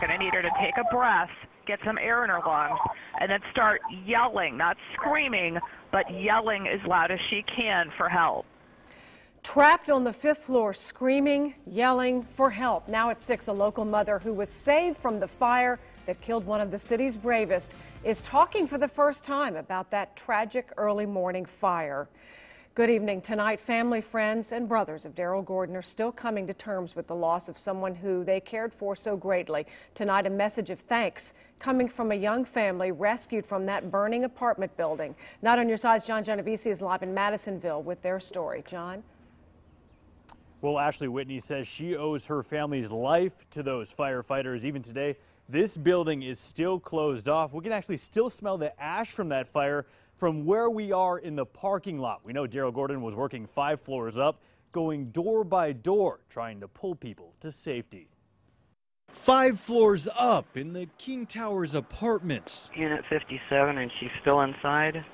Going to need her to take a breath, get some air in her lungs, and then start yelling, not screaming, but yelling as loud as she can for help. Trapped on the fifth floor, screaming, yelling for help. Now at 6, a local mother who was saved from the fire that killed one of the city's bravest is talking for the first time about that tragic early morning fire. Good evening. Tonight, family, friends, and brothers of Daryl Gordon are still coming to terms with the loss of someone who they cared for so greatly. Tonight, a message of thanks coming from a young family rescued from that burning apartment building. Not on your sides, John Genovese is live in Madisonville with their story. John? Well, Ashley Whitney says she owes her family's life to those firefighters. Even today, this building is still closed off. We can actually still smell the ash from that fire from where we are in the parking lot. We know Daryl Gordon was working five floors up, going door by door, trying to pull people to safety. Five floors up in the King Towers apartments. Unit 57, and she's still inside.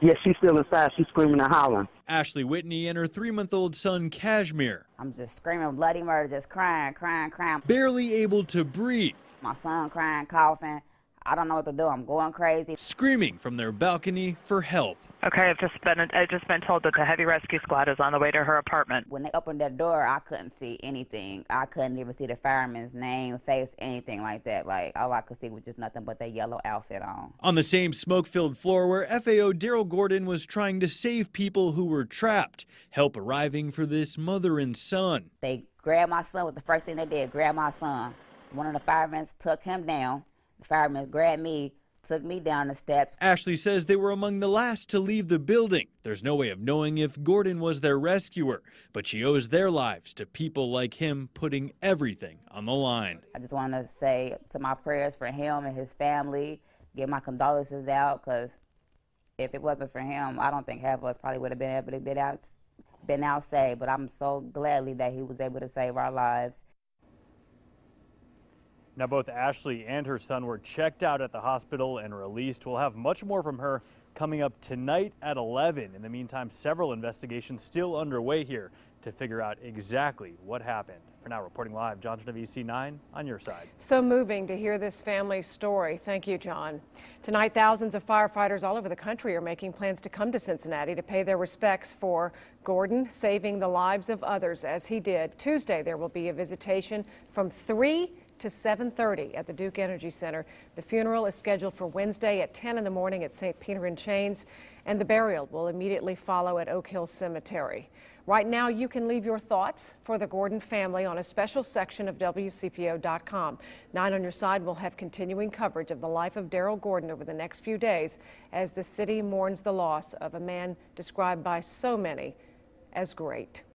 Yes, she's still inside. She's screaming and hollering. Ashley Whitney and her three month old son, Cashmere. I'm just screaming bloody murder, just crying, crying, crying. Barely able to breathe. My son crying, coughing. I don't know what to do. I'm going crazy. Screaming from their balcony for help. Okay, I've just been I've just been told that the heavy rescue squad is on the way to her apartment. When they opened that door, I couldn't see anything. I couldn't even see the fireman's name, face, anything like that. Like all I could see was just nothing but that yellow outfit on. On the same smoke-filled floor where FAO Daryl Gordon was trying to save people who were trapped. Help arriving for this mother and son. They grabbed my son. Was the first thing they did. Grab my son. One of the firemen took him down. The firemen grabbed me, took me down the steps. Ashley says they were among the last to leave the building. There's no way of knowing if Gordon was their rescuer, but she owes their lives to people like him putting everything on the line. I just want to say to my prayers for him and his family, get my condolences out, because if it wasn't for him, I don't think half of us probably would have been able to get out, been out saved. But I'm so gladly that he was able to save our lives. Now, both Ashley and her son were checked out at the hospital and released. We'll have much more from her coming up tonight at 11. In the meantime, several investigations still underway here to figure out exactly what happened. For now, reporting live, John Genovese 9 on your side. So moving to hear this family's story. Thank you, John. Tonight, thousands of firefighters all over the country are making plans to come to Cincinnati to pay their respects for Gordon saving the lives of others as he did. Tuesday, there will be a visitation from 3 to 7.30 at the Duke Energy Center. The funeral is scheduled for Wednesday at 10 in the morning at St. Peter in Chains, and the burial will immediately follow at Oak Hill Cemetery. Right now, you can leave your thoughts for the Gordon family on a special section of WCPO.com. Nine on your side will have continuing coverage of the life of Daryl Gordon over the next few days as the city mourns the loss of a man described by so many as great.